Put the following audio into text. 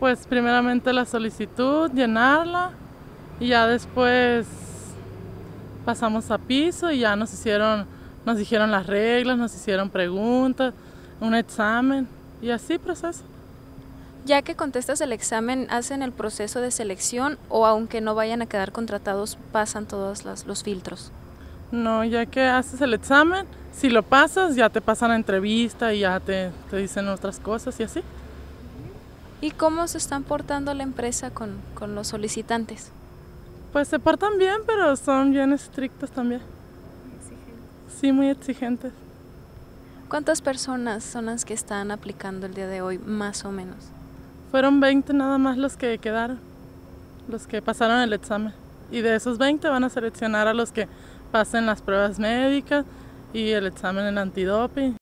Pues primeramente la solicitud, llenarla y ya después pasamos a piso y ya nos hicieron, nos dijeron las reglas, nos hicieron preguntas, un examen y así proceso. Ya que contestas el examen, ¿hacen el proceso de selección o aunque no vayan a quedar contratados, pasan todos los, los filtros? No, ya que haces el examen, si lo pasas, ya te pasan a entrevista y ya te, te dicen otras cosas y así. ¿Y cómo se están portando la empresa con, con los solicitantes? Pues se portan bien, pero son bien estrictos también. Sí, muy exigentes. ¿Cuántas personas son las que están aplicando el día de hoy, más o menos? Fueron 20 nada más los que quedaron, los que pasaron el examen. Y de esos 20 van a seleccionar a los que pasen las pruebas médicas y el examen en antidoping